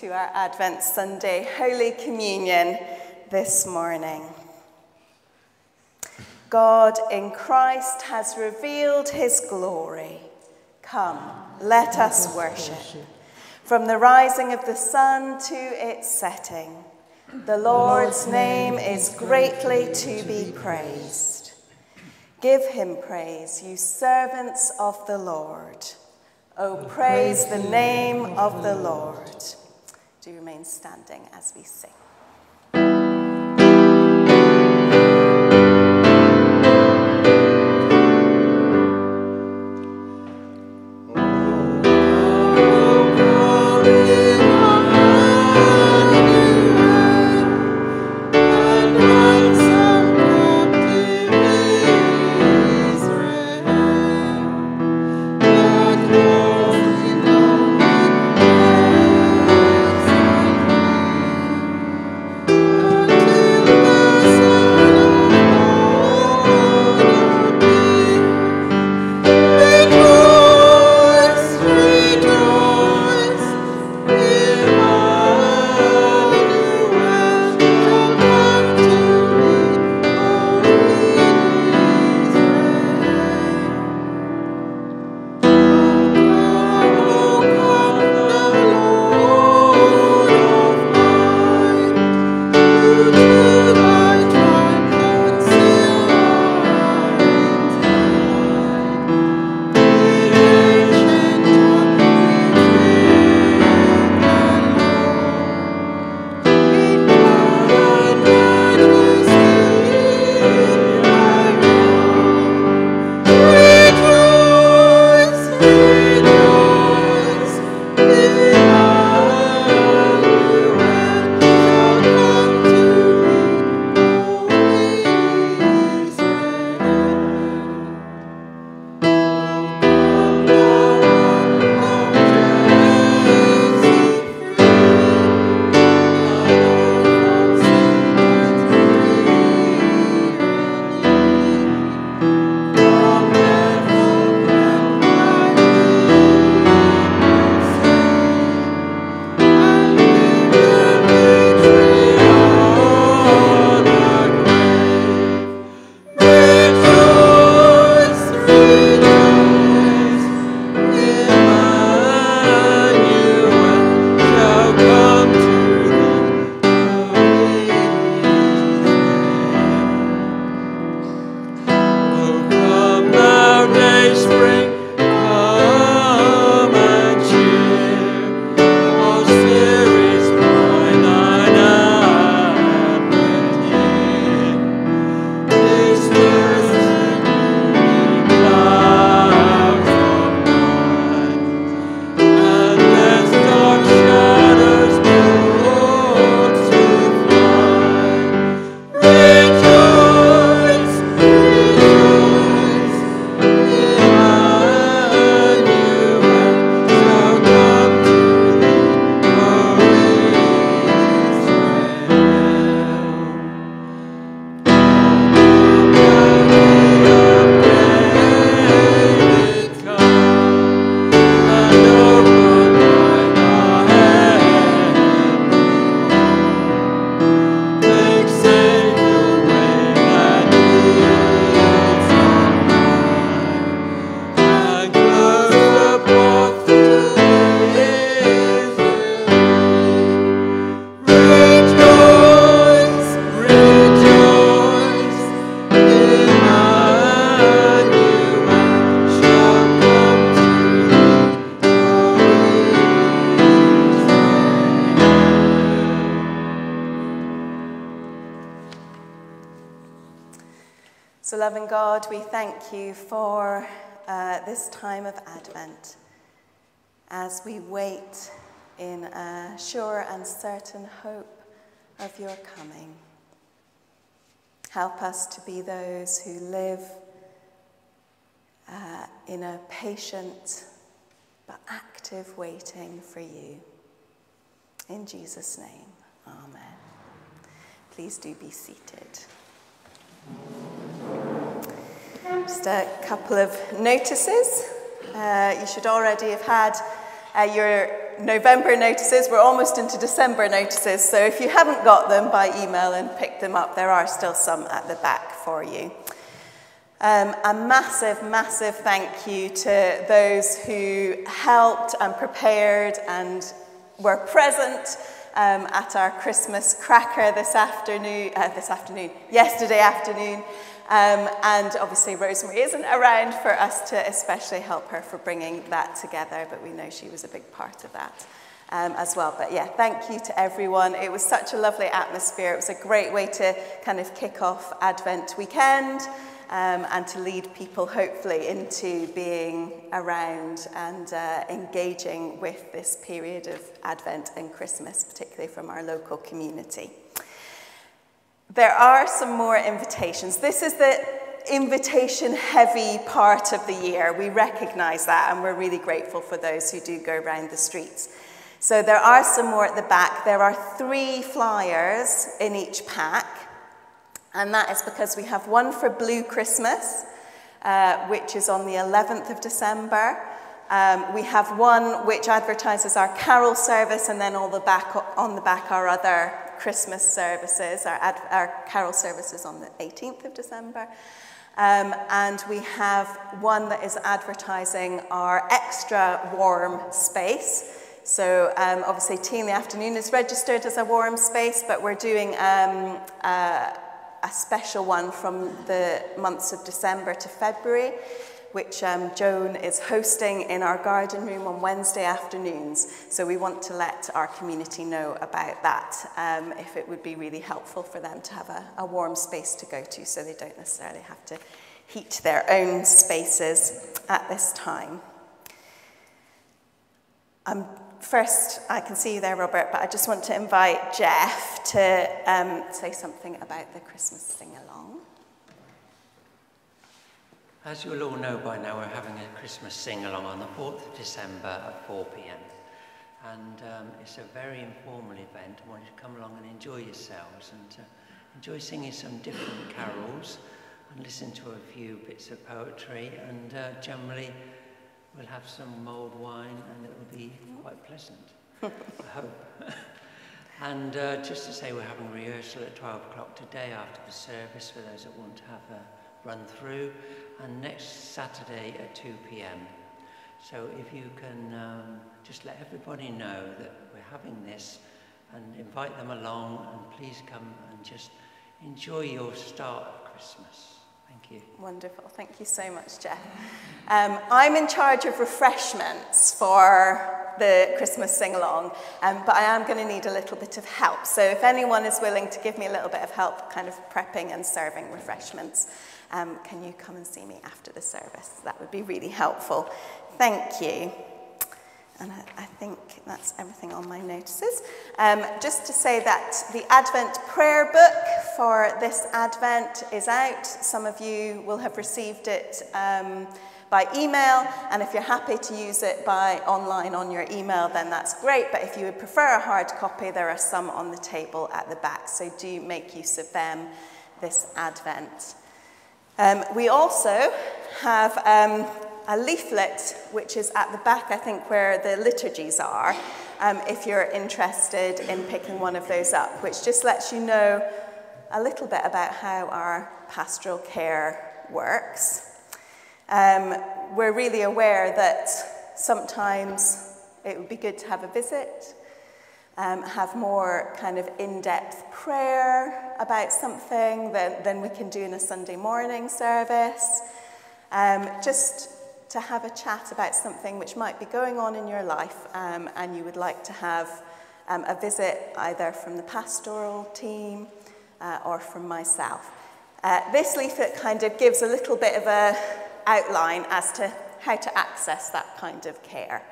to our Advent Sunday Holy Communion this morning. God in Christ has revealed his glory. Come, let us worship. From the rising of the sun to its setting, the Lord's name is greatly to be praised. Give him praise, you servants of the Lord. Oh, praise the name of the Lord. Do remain standing as we sing. Loving God, we thank you for uh, this time of Advent as we wait in a sure and certain hope of your coming. Help us to be those who live uh, in a patient but active waiting for you. In Jesus' name, amen. Please do be seated. Just a couple of notices. Uh, you should already have had uh, your November notices. We're almost into December notices, so if you haven't got them by email and picked them up, there are still some at the back for you. Um, a massive, massive thank you to those who helped and prepared and were present um, at our Christmas cracker this afternoon, uh, this afternoon, yesterday afternoon. Um, and obviously Rosemary isn't around for us to especially help her for bringing that together, but we know she was a big part of that. Um, as well. But yeah, thank you to everyone. It was such a lovely atmosphere. It was a great way to kind of kick off Advent weekend um, and to lead people hopefully into being around and uh, engaging with this period of Advent and Christmas, particularly from our local community. There are some more invitations. This is the invitation heavy part of the year. We recognize that and we're really grateful for those who do go around the streets. So there are some more at the back. There are three flyers in each pack. And that is because we have one for Blue Christmas, uh, which is on the 11th of December. Um, we have one which advertises our carol service, and then all the back, on the back our other Christmas services, our, ad, our carol services on the 18th of December. Um, and we have one that is advertising our extra warm space. So um, obviously tea in the afternoon is registered as a warm space, but we're doing um, uh, a special one from the months of December to February, which um, Joan is hosting in our garden room on Wednesday afternoons. So we want to let our community know about that, um, if it would be really helpful for them to have a, a warm space to go to so they don't necessarily have to heat their own spaces at this time. I'm First, I can see you there, Robert, but I just want to invite Jeff to um, say something about the Christmas sing-along. As you'll all know by now, we're having a Christmas sing-along on the 4th of December at 4pm. And um, it's a very informal event. I want you to come along and enjoy yourselves and uh, enjoy singing some different carols and listen to a few bits of poetry and uh, generally We'll have some mulled wine and it will be quite pleasant, I hope. and uh, just to say, we're having rehearsal at 12 o'clock today after the service for those that want to have a run through, and next Saturday at 2 p.m. So if you can um, just let everybody know that we're having this and invite them along, and please come and just enjoy your start of Christmas. Thank you. Wonderful. Thank you so much, Jeff. Um, I'm in charge of refreshments for the Christmas sing along, um, but I am going to need a little bit of help. So if anyone is willing to give me a little bit of help, kind of prepping and serving refreshments, um, can you come and see me after the service? That would be really helpful. Thank you. And I, I think that's everything on my notices. Um, just to say that the Advent prayer book for this Advent is out. Some of you will have received it um, by email, and if you're happy to use it by online on your email, then that's great. But if you would prefer a hard copy, there are some on the table at the back, so do make use of them this Advent. Um, we also have um, a leaflet which is at the back, I think, where the liturgies are, um, if you're interested in picking one of those up, which just lets you know a little bit about how our pastoral care works. Um, we're really aware that sometimes it would be good to have a visit, um, have more kind of in-depth prayer about something than, than we can do in a Sunday morning service. Um, just to have a chat about something which might be going on in your life um, and you would like to have um, a visit either from the pastoral team uh, or from myself. Uh, this leaflet kind of gives a little bit of a outline as to how to access that kind of care.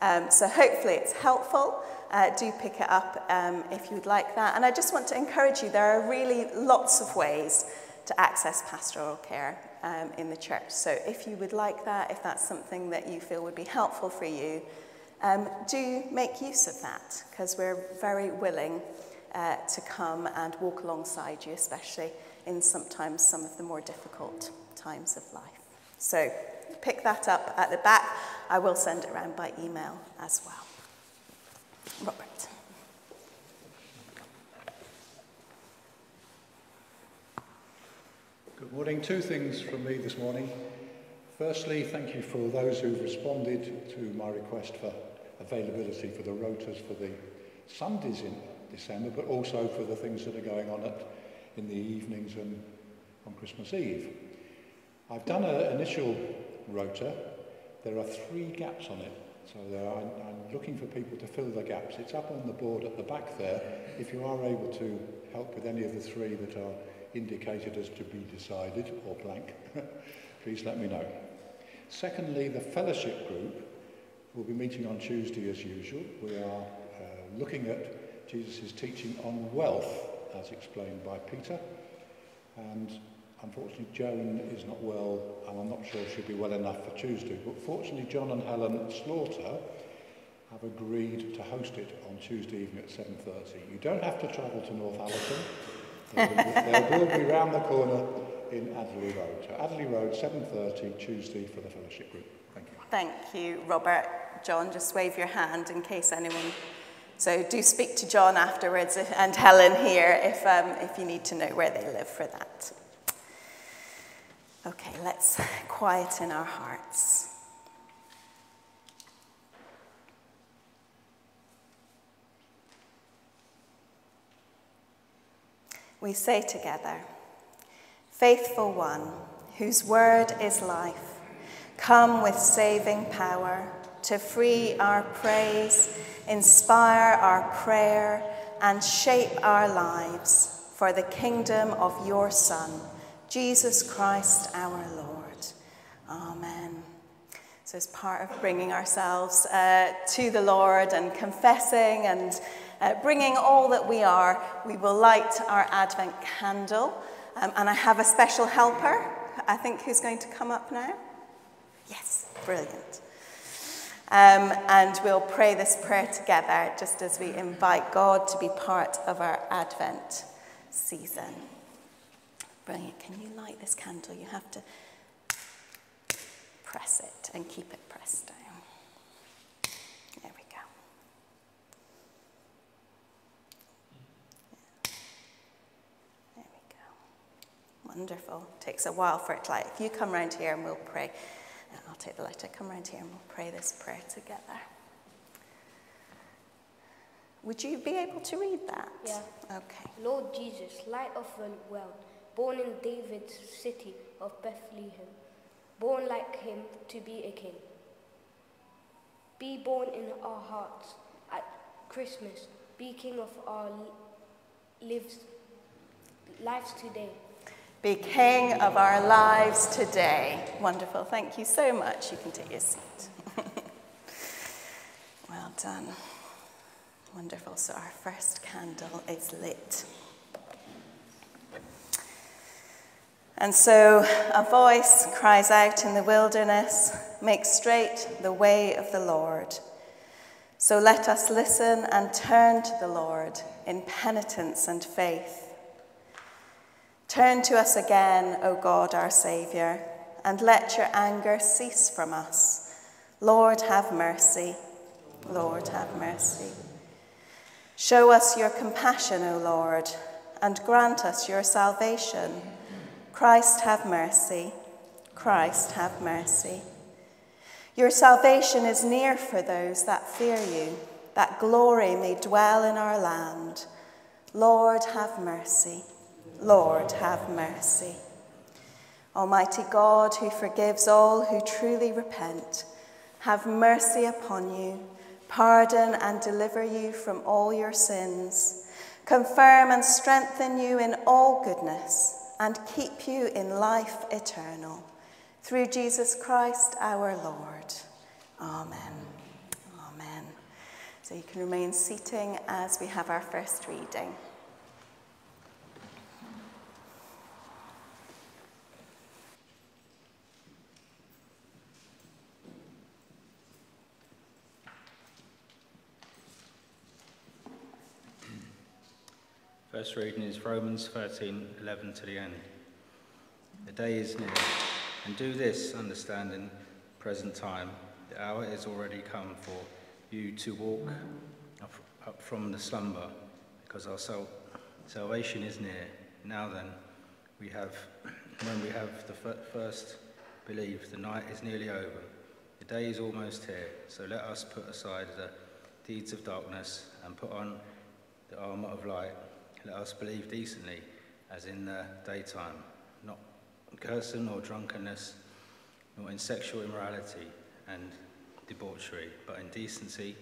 Um, so hopefully it's helpful. Uh, do pick it up um, if you'd like that. And I just want to encourage you, there are really lots of ways to access pastoral care um, in the church. So if you would like that, if that's something that you feel would be helpful for you, um, do make use of that because we're very willing uh, to come and walk alongside you, especially in sometimes some of the more difficult times of life. So pick that up at the back. I will send it around by email as well. Robert. Good morning. Two things from me this morning. Firstly, thank you for those who've responded to my request for availability for the rotors for the Sundays in December, but also for the things that are going on at, in the evenings and on Christmas Eve. I've done an initial rotor. There are three gaps on it. So there, I'm, I'm looking for people to fill the gaps. It's up on the board at the back there. If you are able to help with any of the three that are indicated as to be decided or blank, please let me know. Secondly, the fellowship group will be meeting on Tuesday as usual. We are uh, looking at Jesus' teaching on wealth as explained by Peter. And Unfortunately, Joan is not well, and I'm not sure she'll be well enough for Tuesday. But fortunately, John and Helen Slaughter have agreed to host it on Tuesday evening at 7.30. You don't have to travel to North Northallerton. they will be round the corner in Adderley Road. So Adderley Road, 7.30, Tuesday for the fellowship group. Thank you. Thank you, Robert. John, just wave your hand in case anyone... So do speak to John afterwards and Helen here if, um, if you need to know where they live for that. Okay, let's quieten our hearts. We say together, Faithful One, whose word is life, come with saving power to free our praise, inspire our prayer, and shape our lives for the kingdom of your Son Jesus Christ our Lord. Amen. So, as part of bringing ourselves uh, to the Lord and confessing and uh, bringing all that we are, we will light our Advent candle. Um, and I have a special helper, I think, who's going to come up now. Yes, brilliant. Um, and we'll pray this prayer together just as we invite God to be part of our Advent season. Brilliant. Can you light this candle? You have to press it and keep it pressed down. There we go. There we go. Wonderful. Takes a while for it to light. If you come round here and we'll pray, I'll take the letter. Come round here and we'll pray this prayer together. Would you be able to read that? Yeah. Okay. Lord Jesus, light of the world born in David's city of Bethlehem, born like him to be a king. Be born in our hearts at Christmas, be king of our lives, lives today. Be king of our lives today. Wonderful. Thank you so much. You can take your seat. well done. Wonderful. So, our first candle is lit. And so a voice cries out in the wilderness, Make straight the way of the Lord. So let us listen and turn to the Lord in penitence and faith. Turn to us again, O God, our Saviour, and let your anger cease from us. Lord, have mercy. Lord, have mercy. Show us your compassion, O Lord, and grant us your salvation. Christ have mercy. Christ have mercy. Your salvation is near for those that fear you, that glory may dwell in our land. Lord, have mercy. Lord, have mercy. Almighty God, who forgives all who truly repent, have mercy upon you, pardon and deliver you from all your sins, confirm and strengthen you in all goodness and keep you in life eternal. Through Jesus Christ our Lord. Amen. Amen. So you can remain seating as we have our first reading. First reading is Romans 13 11 to the end. The day is near, and do this, understanding present time. The hour is already come for you to walk up, up from the slumber, because our sal- salvation is near. Now then, we have, when we have the f- first believed, the night is nearly over. The day is almost here, so let us put aside the deeds of darkness and put on the armour of light. Let us believe decently, as in the daytime, not cursing or drunkenness, nor in sexual immorality and debauchery, but in decency,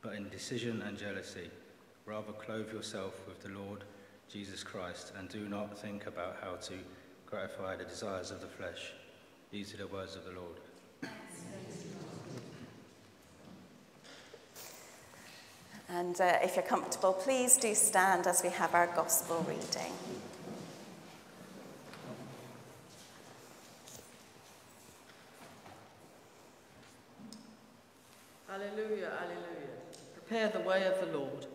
but in decision and jealousy. Rather clothe yourself with the Lord Jesus Christ, and do not think about how to gratify the desires of the flesh. These are the words of the Lord. And uh, if you're comfortable, please do stand as we have our gospel reading. Alleluia, alleluia. Prepare the way of the Lord.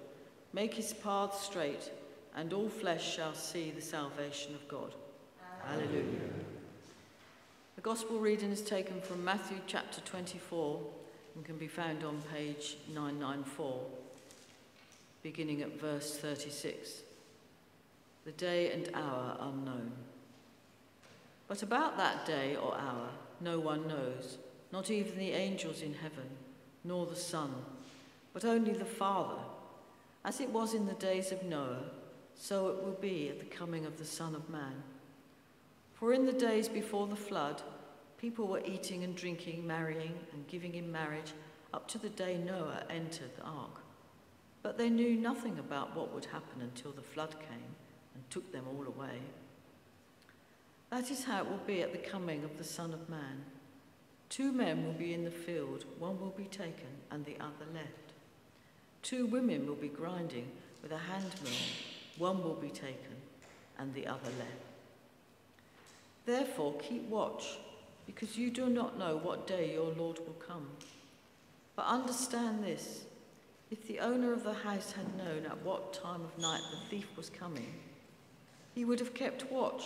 Make his path straight, and all flesh shall see the salvation of God. Alleluia. The gospel reading is taken from Matthew chapter 24 and can be found on page 994, beginning at verse 36. The day and hour unknown. But about that day or hour, no one knows, not even the angels in heaven, nor the Son, but only the Father. As it was in the days of Noah, so it will be at the coming of the Son of Man. For in the days before the flood, people were eating and drinking, marrying and giving in marriage up to the day Noah entered the ark. But they knew nothing about what would happen until the flood came and took them all away. That is how it will be at the coming of the Son of Man. Two men will be in the field, one will be taken and the other left. Two women will be grinding with a hand mill, one will be taken and the other left. Therefore, keep watch, because you do not know what day your Lord will come. But understand this if the owner of the house had known at what time of night the thief was coming, he would have kept watch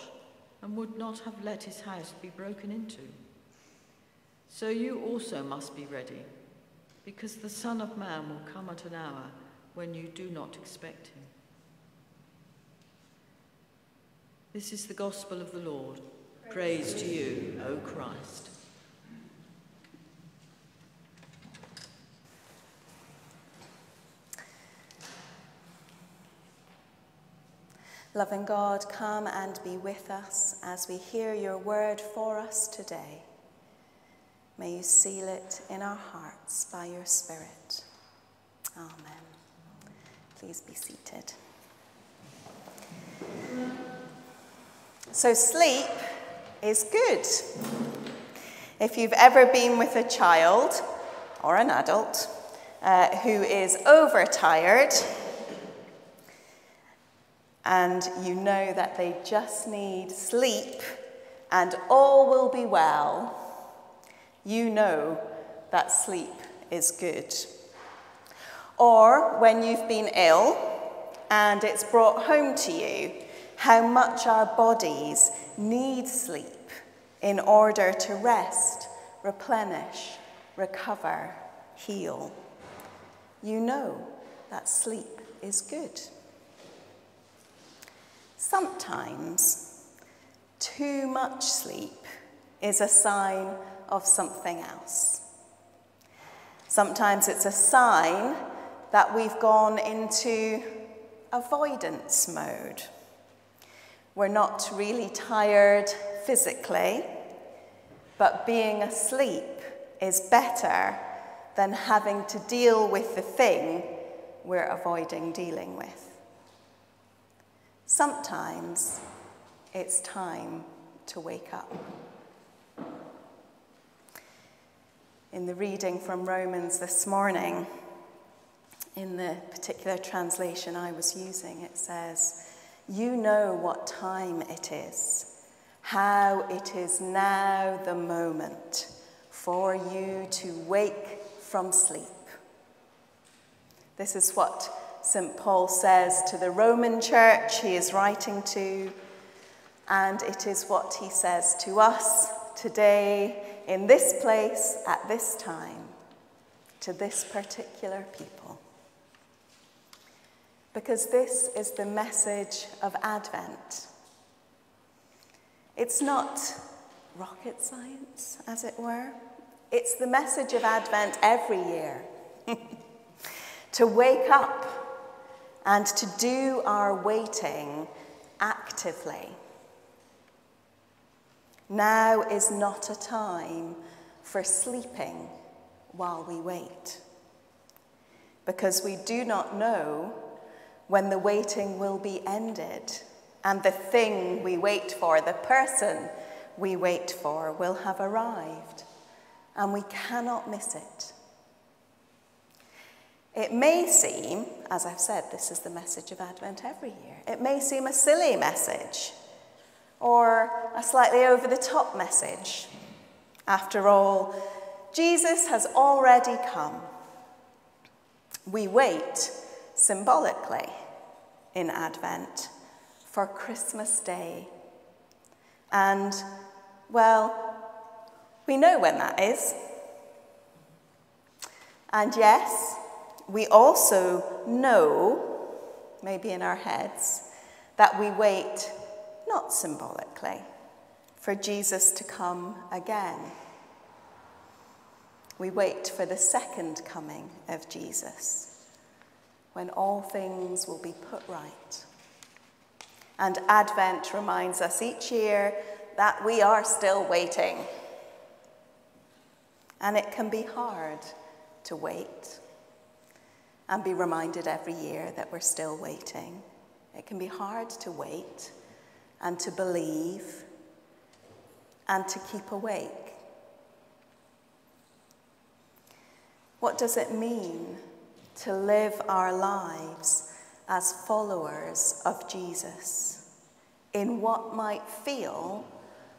and would not have let his house be broken into. So you also must be ready, because the Son of Man will come at an hour when you do not expect him. This is the gospel of the Lord. Praise to you, O Christ. Loving God, come and be with us as we hear your word for us today. May you seal it in our hearts by your Spirit. Amen. Please be seated. So, sleep is good. If you've ever been with a child or an adult uh, who is overtired, and you know that they just need sleep and all will be well, you know that sleep is good. Or when you've been ill and it's brought home to you how much our bodies need sleep in order to rest, replenish, recover, heal. You know that sleep is good. Sometimes too much sleep is a sign of something else. Sometimes it's a sign that we've gone into avoidance mode. We're not really tired physically, but being asleep is better than having to deal with the thing we're avoiding dealing with. Sometimes it's time to wake up. In the reading from Romans this morning, in the particular translation I was using, it says, You know what time it is, how it is now the moment for you to wake from sleep. This is what St. Paul says to the Roman church he is writing to, and it is what he says to us today in this place at this time to this particular people. because this is the message of Advent. It's not rocket science, as it were. It's the message of Advent every year to wake up and to do our waiting actively. Now is not a time for sleeping while we wait, because we do not know when the waiting will be ended and the thing we wait for, the person we wait for, will have arrived, and we cannot miss it. It may seem, as I've said, this is the message of Advent every year, it may seem a silly message or a slightly over the top message. After all, Jesus has already come. We wait symbolically in Advent for Christmas Day. And, well, we know when that is. And yes, we also know, maybe in our heads, that we wait not symbolically for Jesus to come again. We wait for the second coming of Jesus when all things will be put right. And Advent reminds us each year that we are still waiting. And it can be hard to wait and be reminded every year that we're still waiting. It can be hard to wait and to believe and to keep awake. What does it mean to live our lives as followers of Jesus in what might feel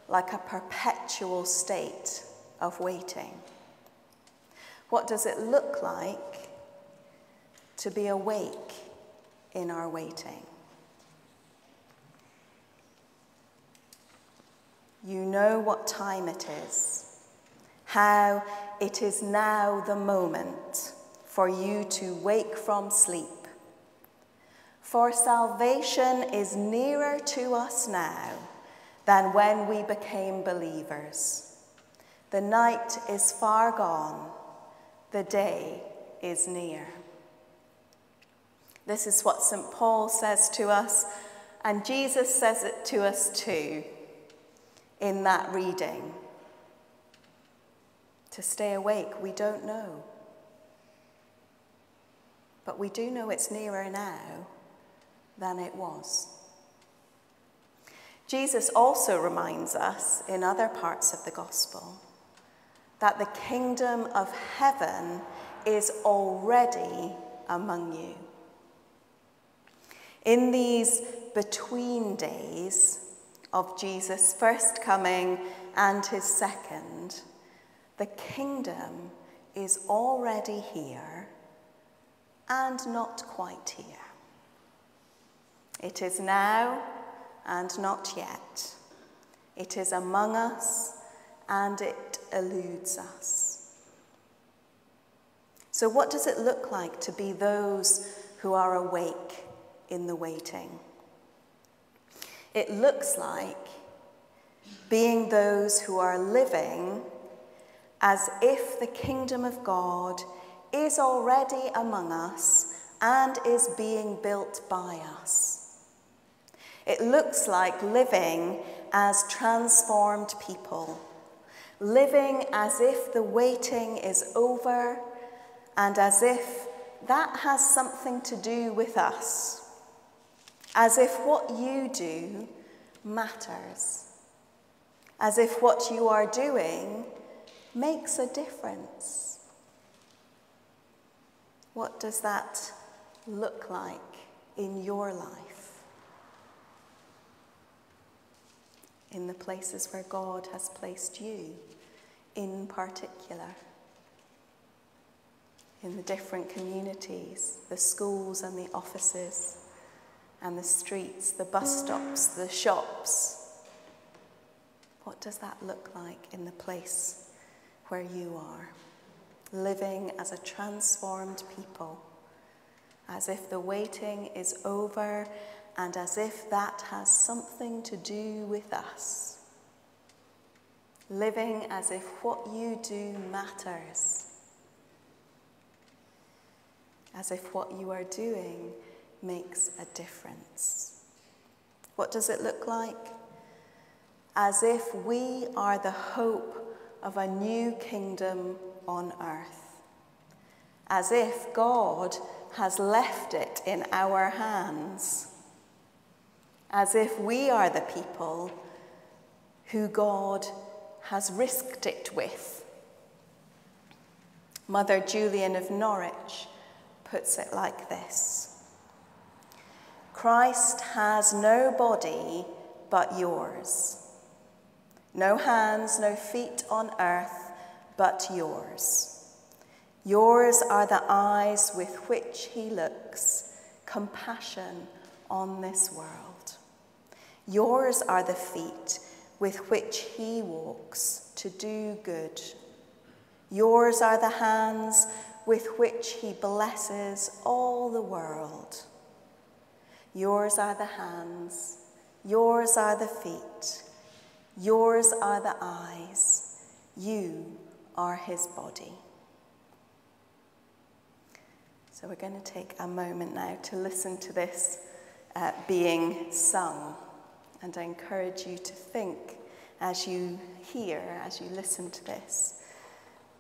like a perpetual state of waiting? What does it look like to be awake in our waiting? You know what time it is, how it is now the moment for you to wake from sleep. For salvation is nearer to us now than when we became believers. The night is far gone, the day is near. This is what St. Paul says to us, and Jesus says it to us too in that reading. To stay awake, we don't know. But we do know it's nearer now than it was. Jesus also reminds us in other parts of the gospel that the kingdom of heaven is already among you. In these between days of Jesus' first coming and his second, the kingdom is already here and not quite here. It is now and not yet. It is among us and it eludes us. So, what does it look like to be those who are awake in the waiting? It looks like being those who are living as if the kingdom of God is already among us and is being built by us. It looks like living as transformed people, living as if the waiting is over and as if that has something to do with us, as if what you do matters, as if what you are doing makes a difference. What does that look like in your life? In the places where God has placed you, in particular. In the different communities, the schools and the offices, and the streets, the bus stops, the shops. What does that look like in the place where you are? living as a transformed people, as if the waiting is over and as if that has something to do with us. Living as if what you do matters. As if what you are doing makes a difference. What does it look like? As if we are the hope of a new kingdom on earth. As if God has left it in our hands. As if we are the people who God has risked it with. Mother Julian of Norwich puts it like this Christ has no body but yours, no hands, no feet on earth but yours. Yours are the eyes with which he looks, compassion on this world. Yours are the feet with which he walks to do good. Yours are the hands with which he blesses all the world. Yours are the hands, yours are the feet, yours are the eyes, you are his body. So we're going to take a moment now to listen to this uh, being sung. And I encourage you to think as you hear, as you listen to this,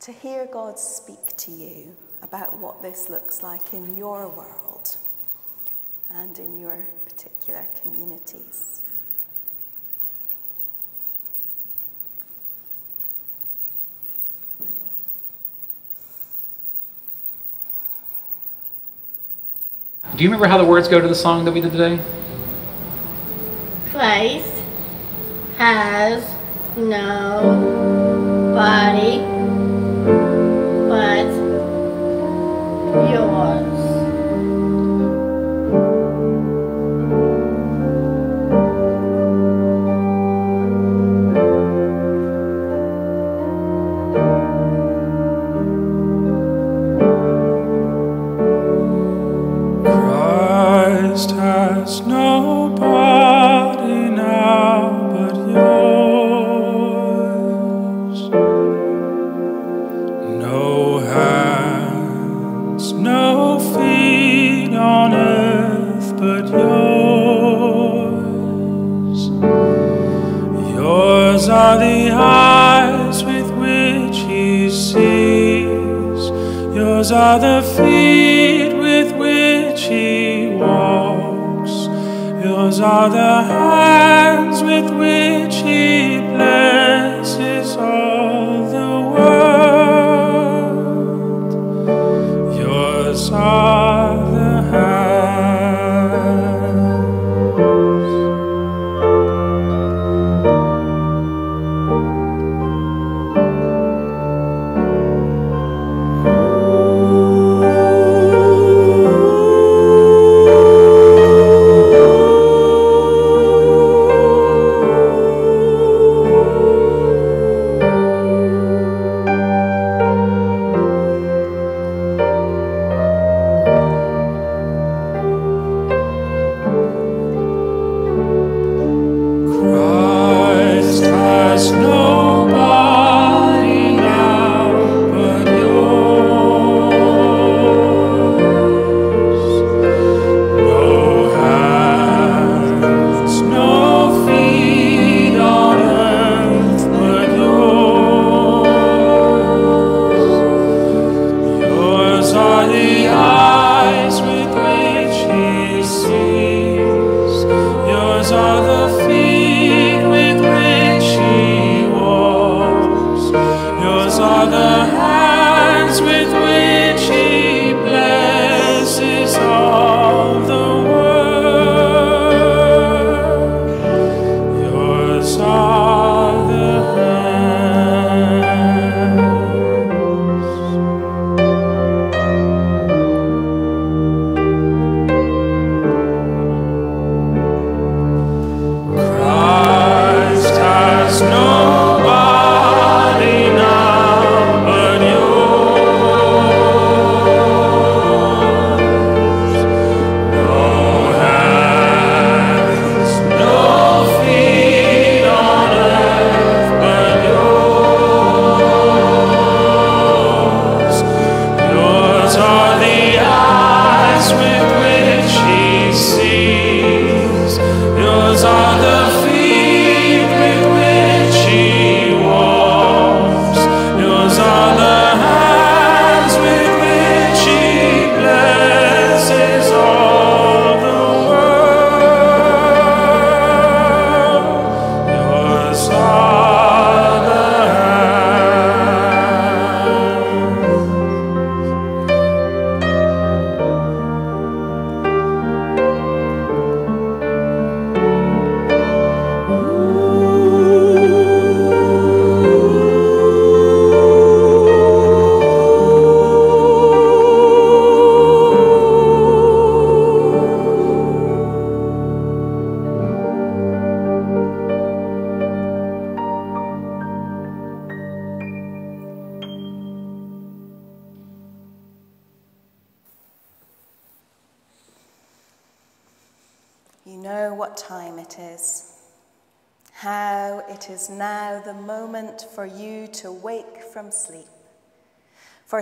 to hear God speak to you about what this looks like in your world and in your particular communities. Do you remember how the words go to the song that we did today? Christ has no body but yours. Has no body now but yours. No hands, no feet on earth but yours. Yours are the eyes with which he sees. Yours are the feet with which he walks. Yours are the hands with which he blesses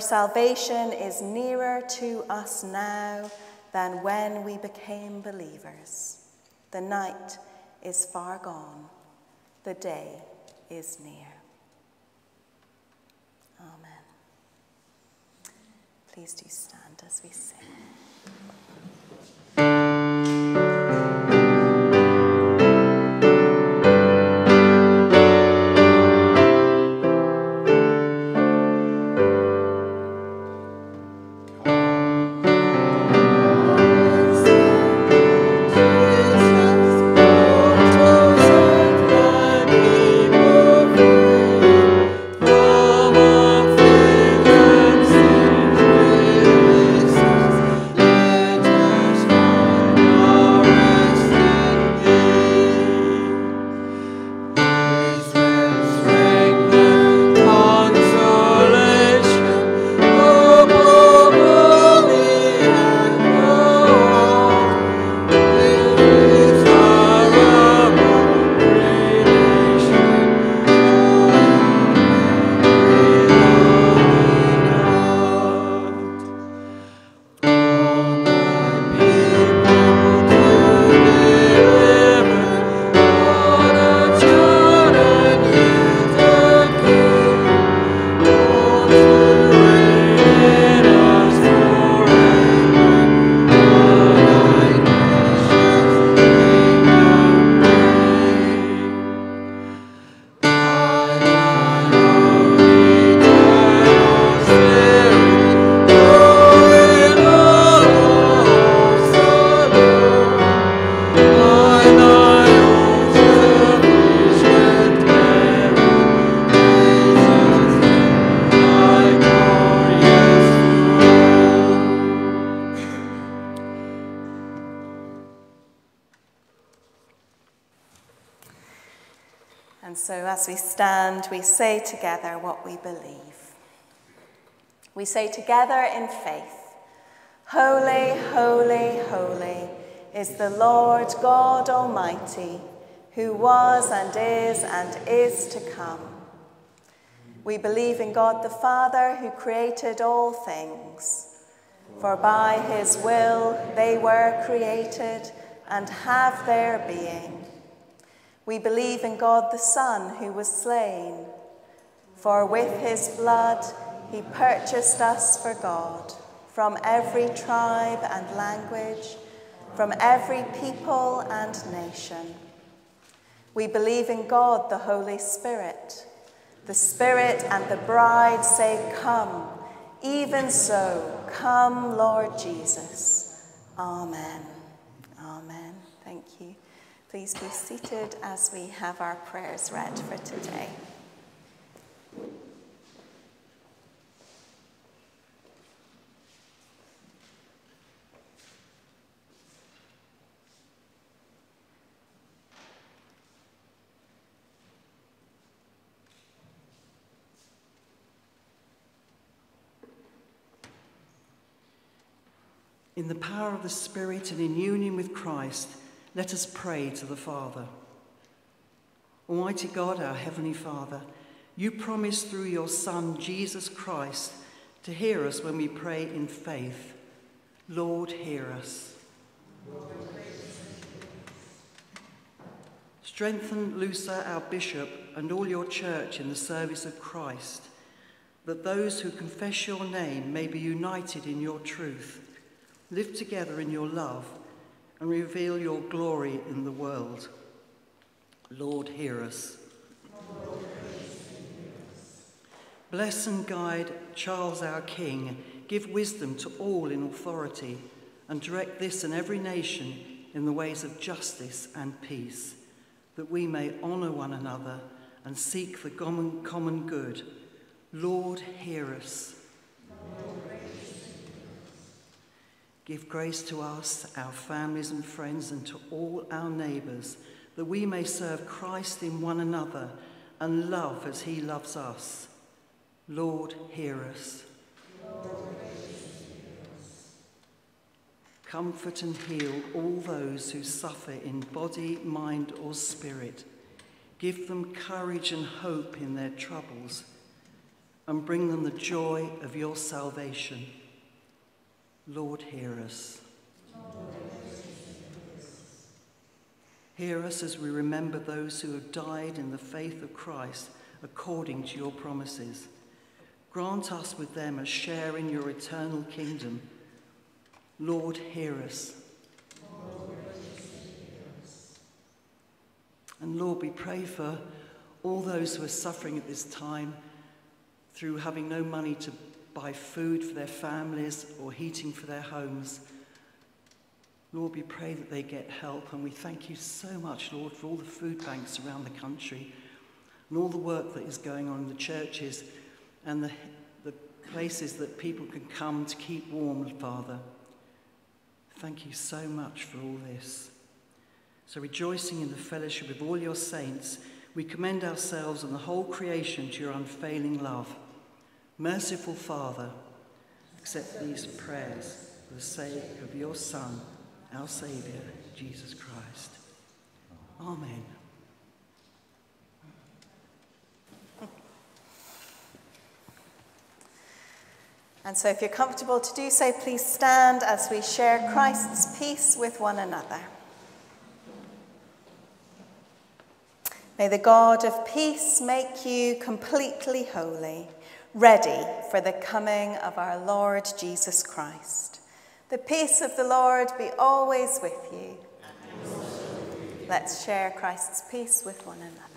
salvation is nearer to us now than when we became believers. The night is far gone, the day is near. Amen. Please do stand as we sing. We say together what we believe. We say together in faith Holy, holy, holy is the Lord God Almighty, who was and is and is to come. We believe in God the Father, who created all things. For by his will they were created and have their being. We believe in God the Son, who was slain. For with his blood he purchased us for God from every tribe and language, from every people and nation. We believe in God the Holy Spirit. The Spirit and the bride say, Come. Even so, come, Lord Jesus. Amen. Please be seated as we have our prayers read for today. In the power of the Spirit and in union with Christ, let us pray to the Father. Almighty God, our Heavenly Father, you promised through your Son, Jesus Christ, to hear us when we pray in faith. Lord, hear us. Strengthen Lusa, our bishop, and all your church in the service of Christ, that those who confess your name may be united in your truth live together in your love, and reveal your glory in the world. Lord, hear us. Bless and guide Charles our King. Give wisdom to all in authority, and direct this and every nation in the ways of justice and peace, that we may honour one another and seek the common, common good. Lord, hear us. Give grace to us, our families and friends, and to all our neighbours, that we may serve Christ in one another and love as he loves us. Lord, hear us. Comfort and heal all those who suffer in body, mind, or spirit. Give them courage and hope in their troubles, and bring them the joy of your salvation. Lord, hear us. Hear us as we remember those who have died in the faith of Christ according to your promises. Grant us with them a share in your eternal kingdom Lord, hear us. And Lord, we pray for all those who are suffering at this time through having no money to buy food for their families or heating for their homes. Lord, we pray that they get help, and we thank you so much, Lord, for all the food banks around the country and all the work that is going on in the churches and the, the places that people can come to keep warm, Father. Thank you so much for all this. So, rejoicing in the fellowship of all your saints, we commend ourselves and the whole creation to your unfailing love. Merciful Father, accept these prayers for the sake of your Son, our Saviour, Jesus Christ. Amen. And so, if you're comfortable to do so, please stand as we share Christ's peace with one another. May the God of peace make you completely holy, ready for the coming of our Lord Jesus Christ. The peace of the Lord be always with you. Let's share Christ's peace with one another.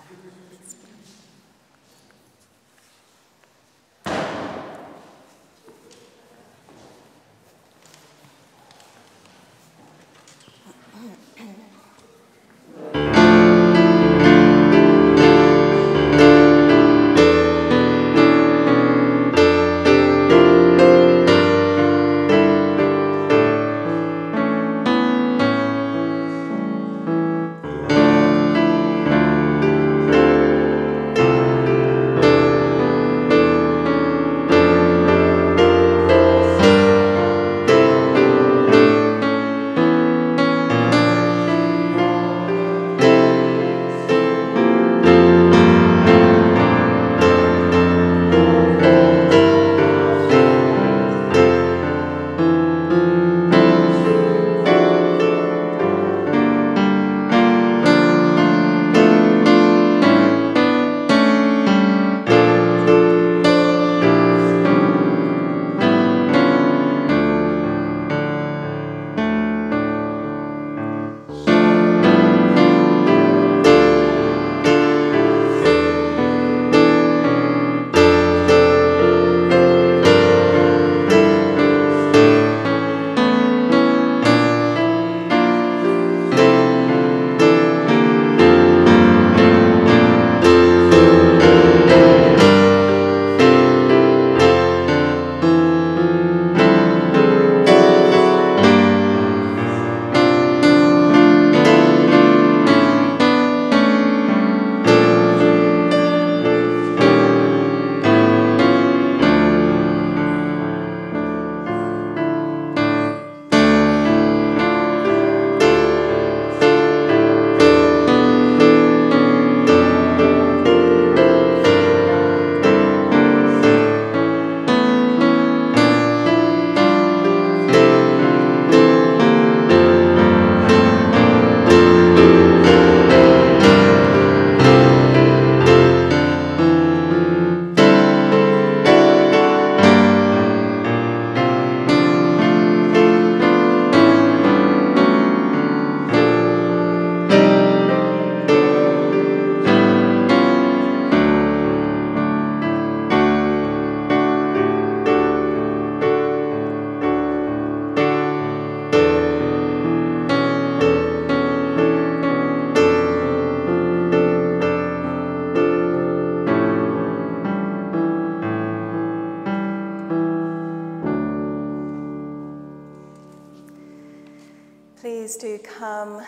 Come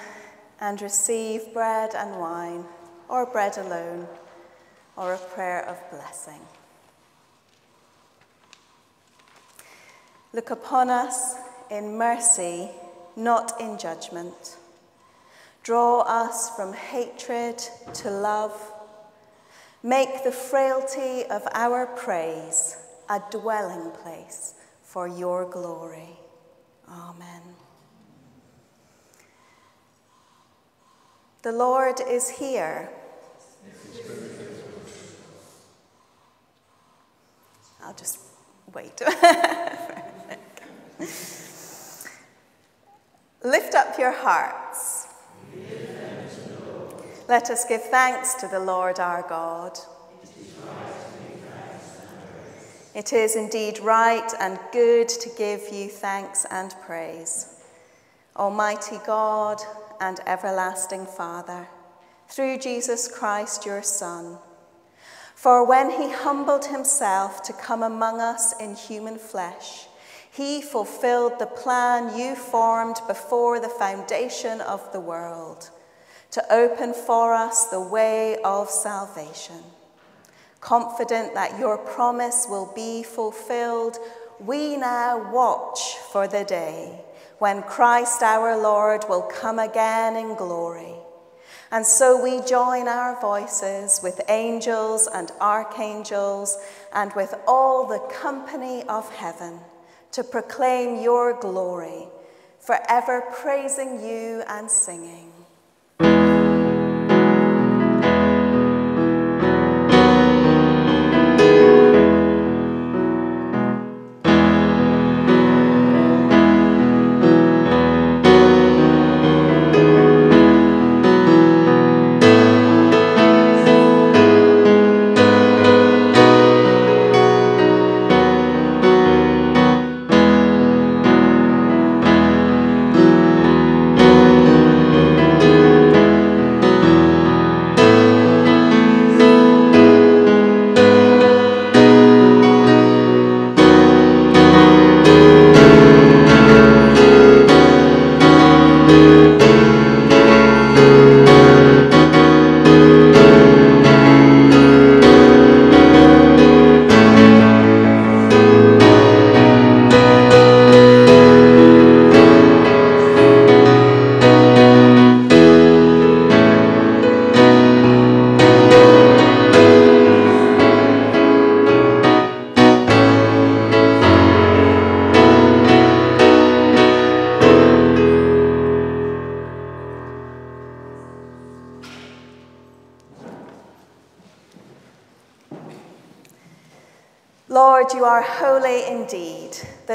and receive bread and wine, or bread alone, or a prayer of blessing. Look upon us in mercy not in judgment. Draw us from hatred to love. Make the frailty of our praise a dwelling place for your glory. Amen. The Lord is here. I'll just wait. Lift up your hearts. Let us give thanks to the Lord our God. It is indeed right and good to give you thanks and praise. Almighty God and everlasting Father, through Jesus Christ, your Son. For when he humbled himself to come among us in human flesh, he fulfilled the plan you formed before the foundation of the world to open for us the way of salvation. Confident that your promise will be fulfilled, we now watch for the day when Christ our Lord will come again in glory. And so we join our voices with angels and archangels and with all the company of heaven to proclaim your glory, forever praising you and singing.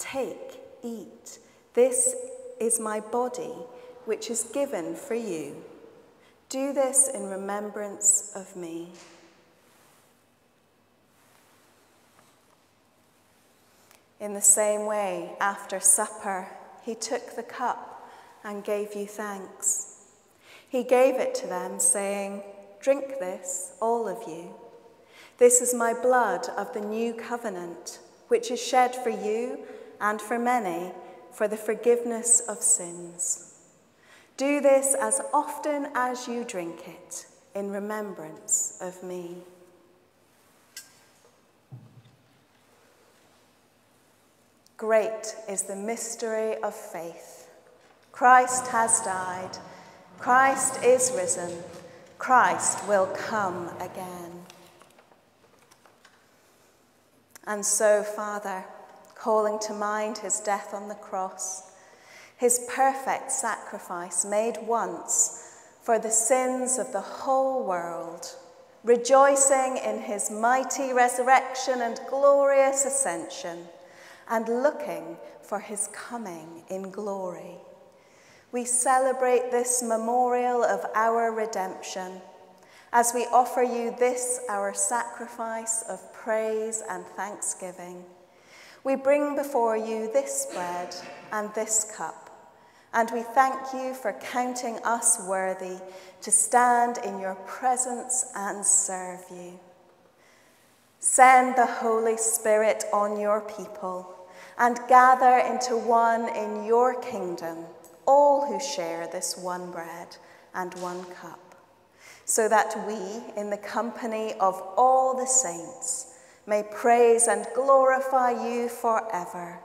Take, eat. This is my body, which is given for you. Do this in remembrance of me. In the same way, after supper, he took the cup and gave you thanks. He gave it to them, saying, Drink this, all of you. This is my blood of the new covenant, which is shed for you and for many for the forgiveness of sins. Do this as often as you drink it in remembrance of me. Great is the mystery of faith. Christ has died. Christ is risen. Christ will come again. And so, Father, calling to mind his death on the cross, his perfect sacrifice made once for the sins of the whole world, rejoicing in his mighty resurrection and glorious ascension, and looking for his coming in glory. We celebrate this memorial of our redemption as we offer you this, our sacrifice of praise and thanksgiving. We bring before you this bread and this cup, And we thank you for counting us worthy to stand in your presence and serve you. Send the Holy Spirit on your people and gather into one in your kingdom all who share this one bread and one cup, so that we, in the company of all the saints, may praise and glorify you forever.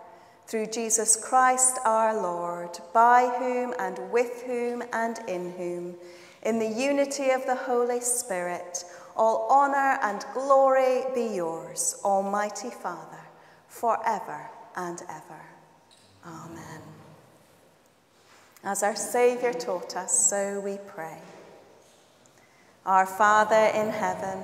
Through Jesus Christ our Lord, by whom and with whom and in whom, in the unity of the Holy Spirit, all honour and glory be yours, Almighty Father, forever and ever. Amen. As our Saviour taught us, so we pray. Our Father in heaven,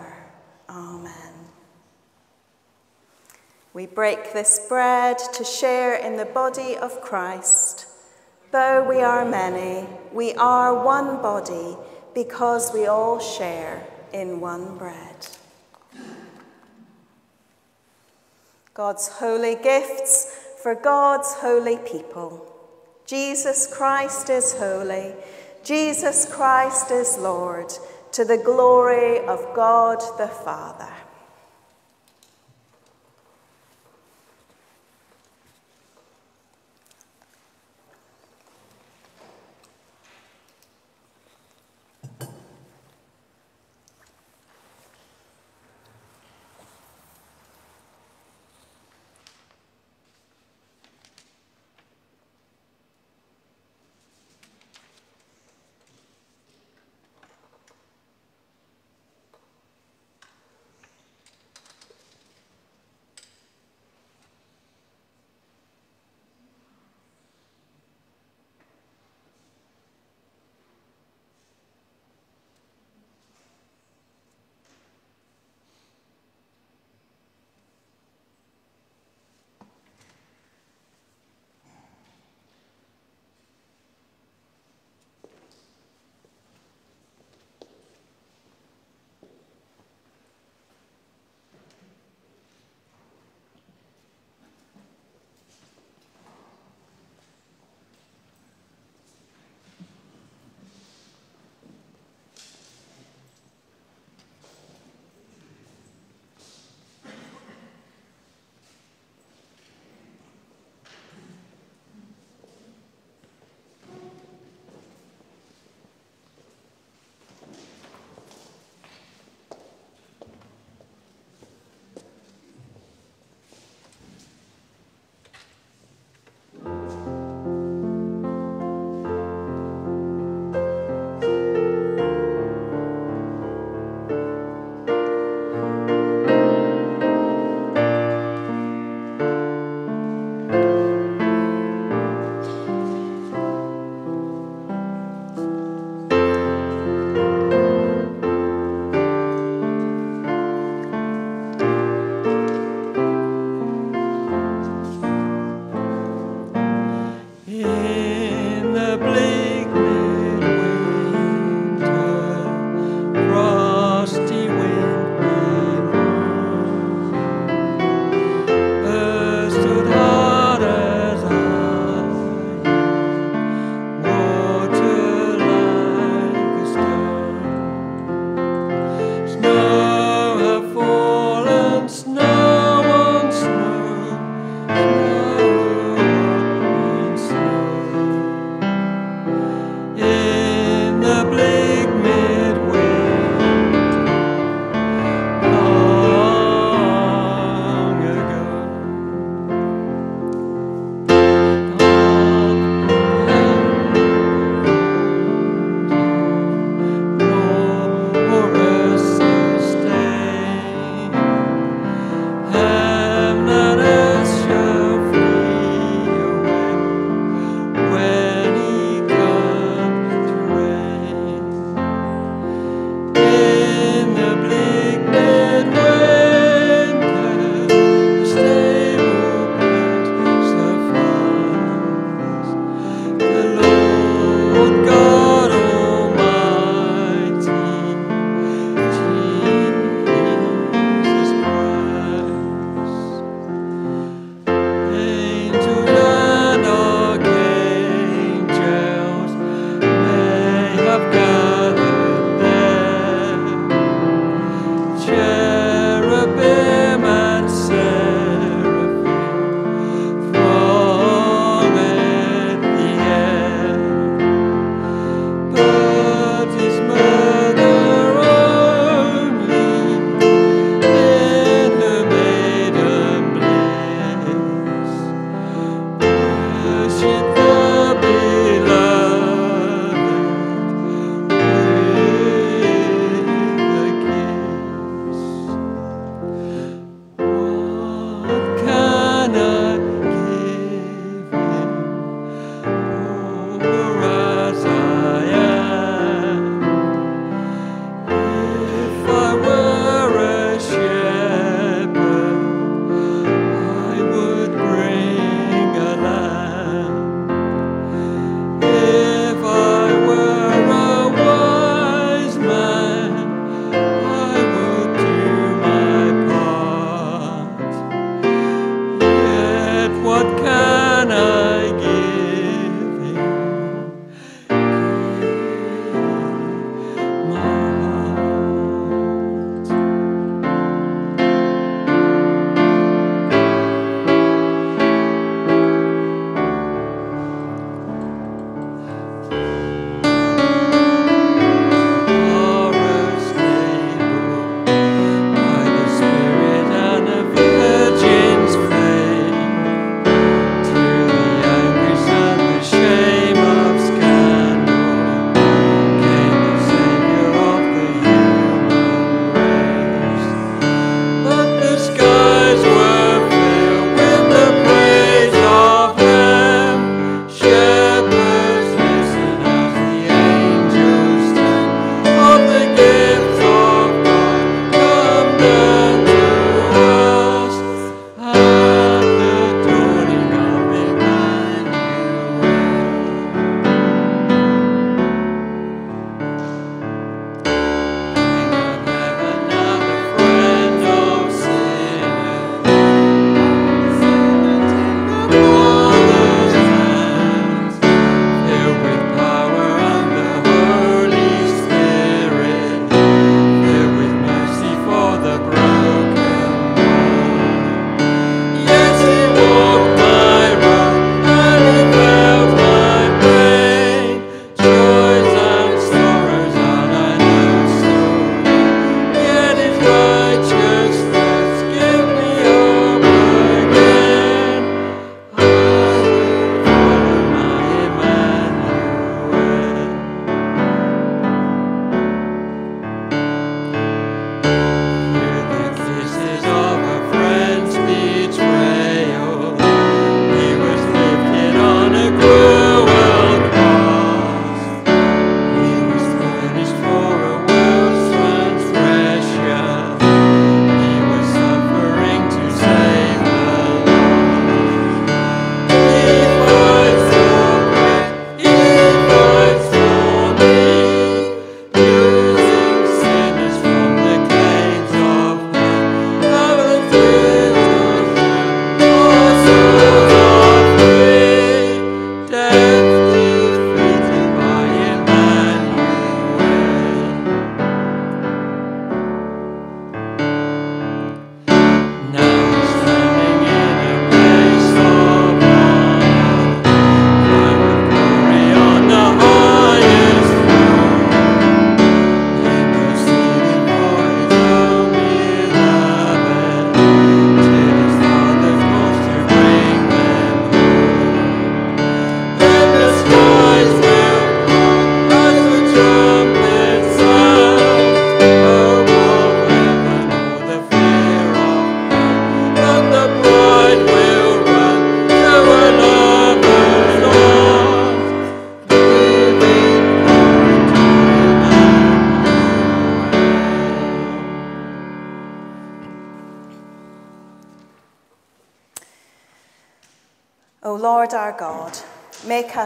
Amen. We break this bread to share in the body of Christ. Though we are many, we are one body because we all share in one bread. God's holy gifts for God's holy people. Jesus Christ is holy. Jesus Christ is Lord, to the glory of God the Father.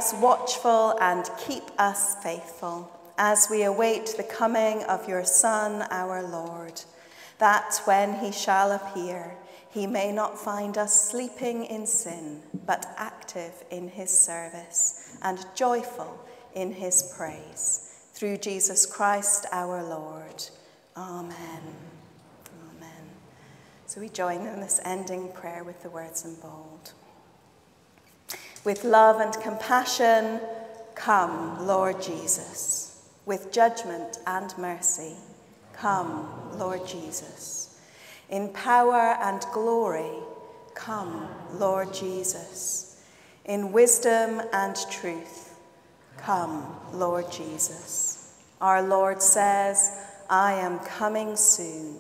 Us watchful and keep us faithful as we await the coming of your Son, our Lord, that when he shall appear, he may not find us sleeping in sin, but active in his service and joyful in his praise. Through Jesus Christ our Lord. Amen. Amen. So we join in this ending prayer with the words in bold. With love and compassion, come, Lord Jesus. With judgment and mercy, come, Lord Jesus. In power and glory, come, Lord Jesus. In wisdom and truth, come, Lord Jesus. Our Lord says, I am coming soon.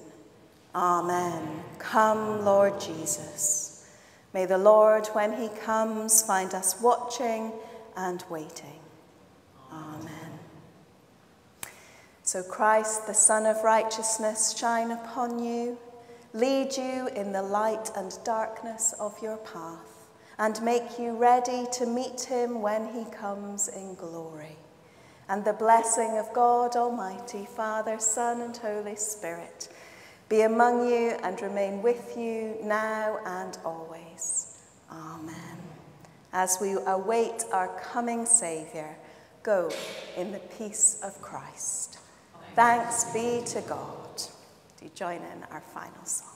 Amen. Come, Lord Jesus. May the Lord, when he comes, find us watching and waiting. Amen. So Christ, the Sun of Righteousness, shine upon you, lead you in the light and darkness of your path, and make you ready to meet him when he comes in glory. And the blessing of God Almighty, Father, Son, and Holy Spirit be among you and remain with you now and always. Amen. As we await our coming Saviour, go in the peace of Christ. Thanks be to God. Do you join in our final song?